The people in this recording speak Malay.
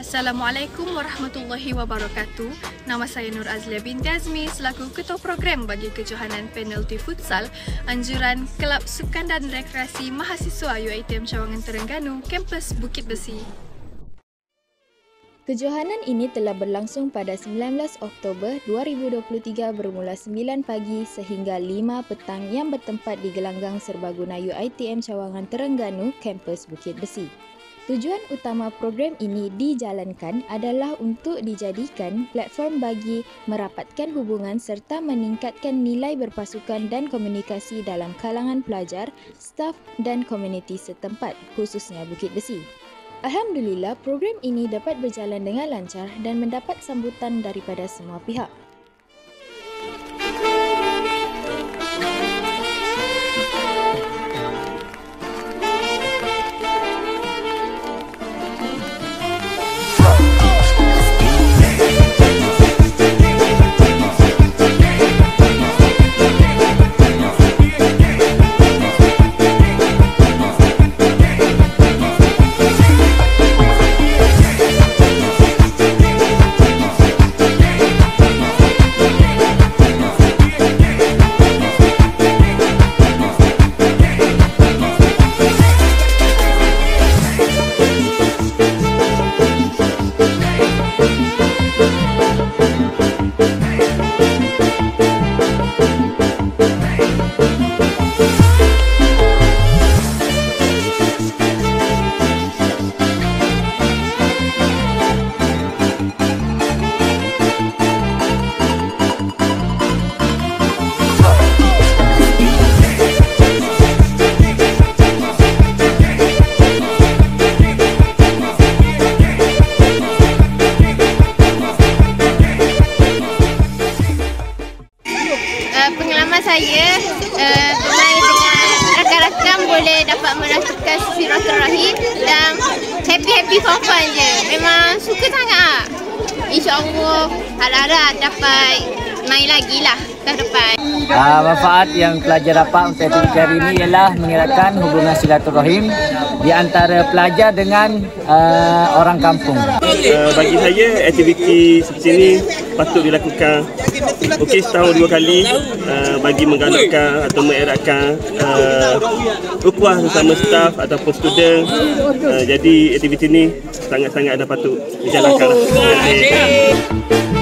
Assalamualaikum warahmatullahi wabarakatuh. Nama saya Nur Azlia binti Azmi selaku Ketua Program bagi Kejohanan Penalti Futsal Anjuran Kelab Sukan dan Rekreasi Mahasiswa UiTM Cawangan Terengganu, Kampus Bukit Besi. Kejohanan ini telah berlangsung pada 19 Oktober 2023 bermula 9 pagi sehingga 5 petang yang bertempat di Gelanggang Serbaguna UiTM Cawangan Terengganu, Kampus Bukit Besi. Tujuan utama program ini dijalankan adalah untuk dijadikan platform bagi merapatkan hubungan serta meningkatkan nilai berpasukan dan komunikasi dalam kalangan pelajar, staf dan komuniti setempat, khususnya Bukit Besi. Alhamdulillah, program ini dapat berjalan dengan lancar dan mendapat sambutan daripada semua pihak. Saya uh, bermain dengan rakan-rakan boleh dapat merasakan silaturahim dan happy-happy fun-fun je. Memang suka sangat ah. InsyaAllah harap-harap dapat main lagi lah tahun depan. Uh, manfaat yang pelajar dapat untuk aktiviti hari ini ialah mengeratkan hubungan silaturahim di antara pelajar dengan uh, orang kampung. Uh, bagi saya aktiviti seperti ini patut dilakukan okey setahun dua kali uh, bagi menggalakkan atau mengeratkan uh, ukhuwah sesama staf ataupun student uh, jadi aktiviti ini sangat-sangat ada patut dijalankan. Terima kasih.